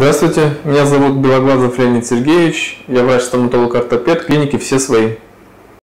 Здравствуйте, меня зовут Белоглазов Леонид Сергеевич, я врач-стоматолог-ортопед клиники «Все свои».